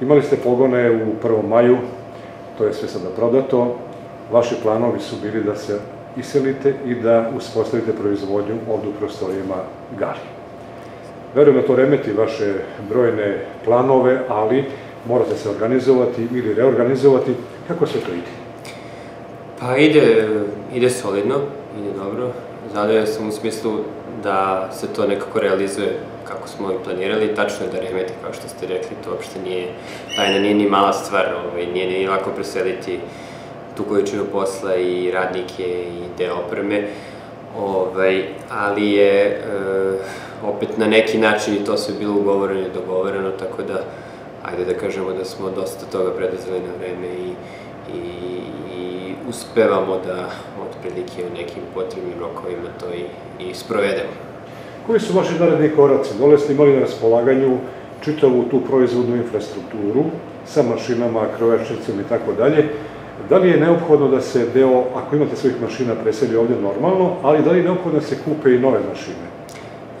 Imali ste pogone u 1. maju, to je sve sada prodato. Vaši planovi su bili da se iselite i da uspostavite proizvodnju ovde u prostorijama Gali. Verujem da to remeti vaše brojne planove, ali morate se organizovati ili reorganizovati. Kako sve to ide? Pa ide, ide solidno, ide dobro. Zadovoljan sam u smislu da se to nekako realizuje kako smo i planirali. Tačno je da remeti, kao što ste rekli, to uopšte nije, tajna nije ni mala stvar, ovaj, nije ni lako preseliti tu količinu posla i radnike i deo opreme. Ovaj, ali je e, opet na neki način i to sve bilo ugovoreno i dogovoreno, tako da ajde da kažemo da smo dosta toga predazali na vreme i, i, i uspevamo da otprilike u nekim potrebnim rokovima to i, i sprovedemo. Koji su vaši naredni koraci? Dole ste imali na raspolaganju čitavu tu proizvodnu infrastrukturu sa mašinama, krojačnicom i tako dalje. Da li je neophodno da se deo, ako imate svojih mašina, preseli ovde normalno, ali da li je neophodno da se kupe i nove mašine?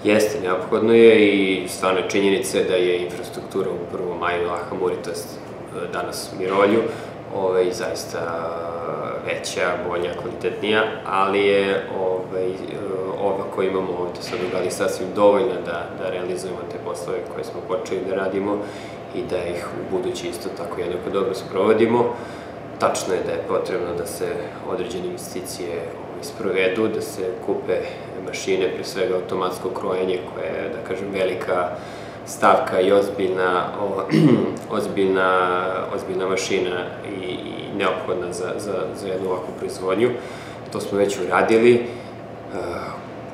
Jeste, neophodno je i stvarno činjenica da je infrastruktura u prvom maju Ahamuri, to je danas Mirolju, ovaj, zaista veća, bolja, kvalitetnija, ali je ovaj, ova koju imamo ovde sad u Gali sasvim dovoljna da, da realizujemo te poslove koje smo počeli da radimo i da ih u budući isto tako jednako dobro sprovodimo. Tačno je da je potrebno da se određene investicije ovaj, sprovedu, da se kupe mašine, pre svega automatsko krojenje, koje je, da kažem, velika stavka i ozbiljna, o, ozbiljna, ozbiljna mašina i, i neophodna za, za, za jednu ovakvu proizvodnju. To smo već uradili, e,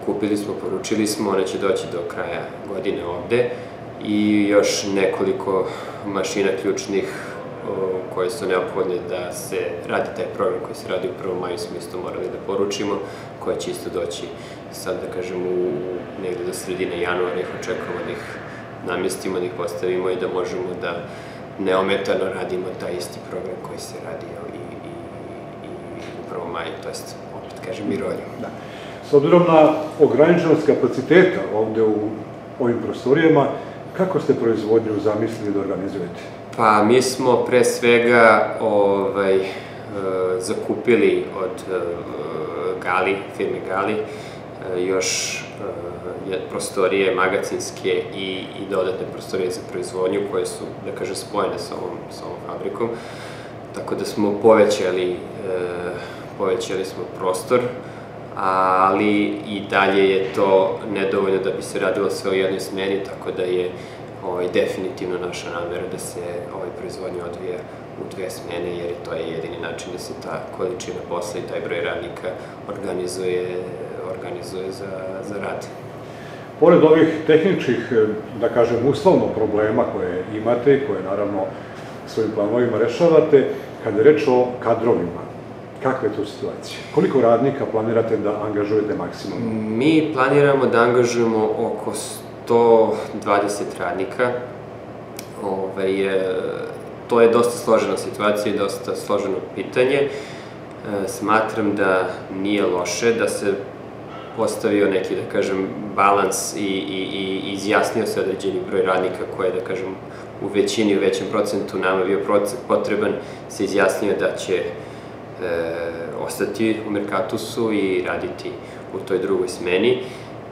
kupili smo, poručili smo, ona će doći do kraja godine ovde i još nekoliko mašina ključnih koje su neophodne da se radi taj program koji se radi u 1. maju smo isto morali da poručimo, koje će isto doći sad da kažem u negde do sredine januara ih očekujemo da ih namestimo, da ih postavimo i da možemo da neometano radimo taj isti program koji se radi i, i, i u 1. maju, to jest opet kažem i rolju. Da. S obzirom na ograničenost kapaciteta ovde u ovim prostorijama, kako ste proizvodnju zamislili da organizujete? Pa mi smo pre svega ovaj, e, zakupili od e, Gali, firme Gali, e, još prostorije magacinske i, i dodatne prostorije za proizvodnju koje su, da kažem, spojene sa ovom, sa ovom fabrikom. Tako da smo povećali, povećali smo prostor, ali i dalje je to nedovoljno da bi se radilo sve u jednoj smeni, tako da je ovaj, definitivno naša namera da se ovaj proizvodnja odvija u dve smene, jer to je jedini način da se ta količina posla i taj broj radnika organizuje, organizuje za, za rad. Pored ovih tehničkih, da kažem, uslovno problema koje imate, koje naravno svojim planovima rešavate, kada je reč o kadrovima, kakva je to situacija? Koliko radnika planirate da angažujete maksimum? Mi planiramo da angažujemo oko 120 radnika. Ovaj, to je dosta složena situacija i dosta složeno pitanje. E, smatram da nije loše da se postavio neki, da kažem, balans i, i, i izjasnio se određeni broj radnika koje, da kažem, u većini, u većem procentu nama bio potreban, se izjasnio da će ostati u Merkatusu i raditi u toj drugoj smeni.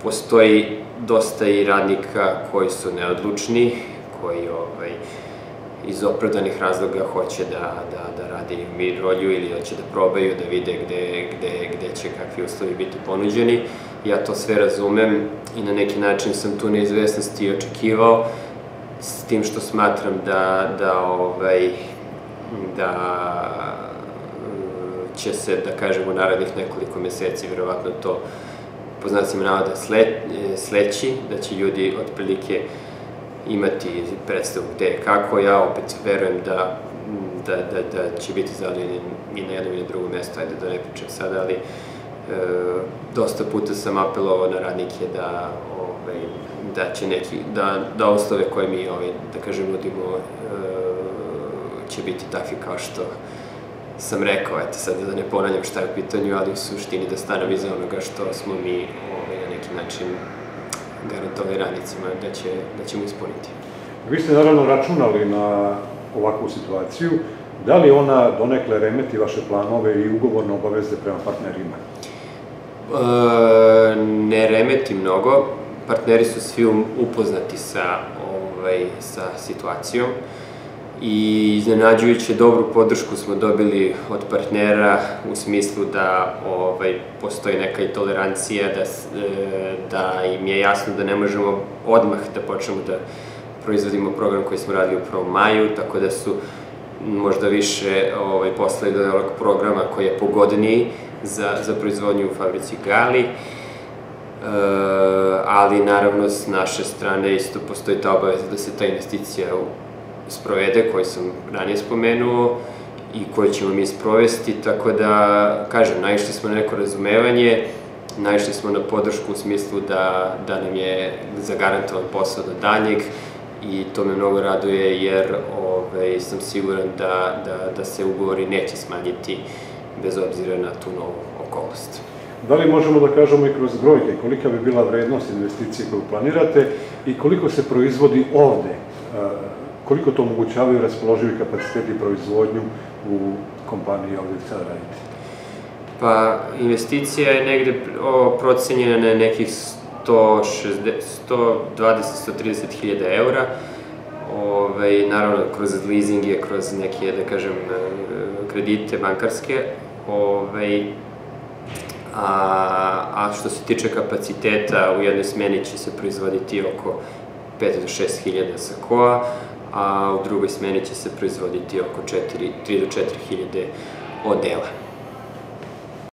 Postoji dosta i radnika koji su neodlučni, koji ovaj, iz opravdanih razloga hoće da, da, da radi u mirolju ili hoće da probaju, da vide gde, gde, gde će kakvi uslovi biti ponuđeni. Ja to sve razumem i na neki način sam tu neizvesnosti očekivao, s tim što smatram da, da, ovaj, da će se, da kažemo, u narednih nekoliko meseci verovatno to po znacima navoda sle, sleći, da će ljudi otprilike imati predstavu gde kako. Ja opet verujem da, da, da, da će biti zadovoljeni i na jednom i na drugom mestu, ajde da ne pričam sada, ali e, dosta puta sam apelovao na radnike da ovaj, da će neki, da, da uslove koje mi, ovaj, da kažem, nudimo, e, će biti takvi kao što sam rekao, eto sad da ne ponavljam šta je u pitanju, ali u suštini da stanem iza onoga što smo mi ovaj, na neki način garantovali radnicima da, će, da ćemo ispuniti. Vi ste naravno računali na ovakvu situaciju, da li ona donekle remeti vaše planove i ugovorne obaveze prema partnerima? E, ne remeti mnogo, partneri su svi upoznati sa, ovaj, sa situacijom i iznenađujuće dobru podršku smo dobili od partnera u smislu da ovaj, postoji neka i tolerancija, da, e, da im je jasno da ne možemo odmah da počnemo da proizvodimo program koji smo radili u 1. maju, tako da su možda više ovaj, poslali do ovog programa koji je pogodniji za, za proizvodnju u fabrici Gali. E, ali naravno s naše strane isto postoji ta obaveza da se ta investicija sprovede, koju sam ranije spomenuo i koju ćemo mi sprovesti, tako da, kažem, naišli smo na neko razumevanje, naišli smo na podršku u smislu da, da nam je zagarantovan posao do daljeg i to me mnogo raduje jer ove, sam siguran da, da, da se ugovori neće smanjiti bez obzira na tu novu okolnost. Da li možemo da kažemo i kroz brojke kolika bi bila vrednost investicije koju planirate i koliko se proizvodi ovde koliko to omogućavaju raspoloživi kapaciteti proizvodnju u kompaniji ovde sad radite? Pa, investicija je negde procenjena na nekih 120-130 hiljada eura. Ove, naravno, kroz leasing je, kroz neke, da kažem, kredite bankarske. Ove, a, a što se tiče kapaciteta, u jednoj smeni će se proizvoditi oko 5 do 6 hiljada sakoa, a u drugoj smeni će se proizvoditi oko 4, 3 do 4 hiljade odela.